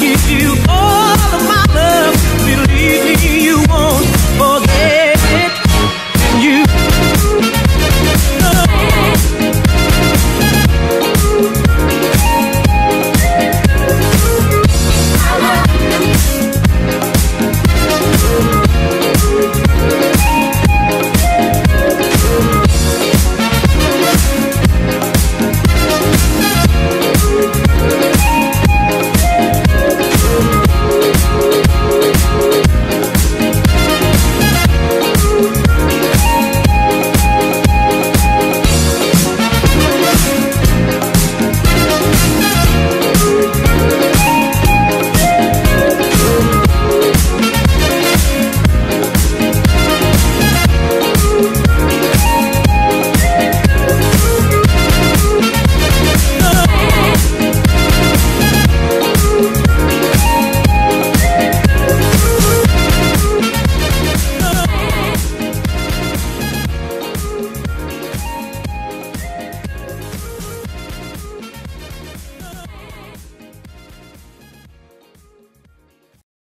you.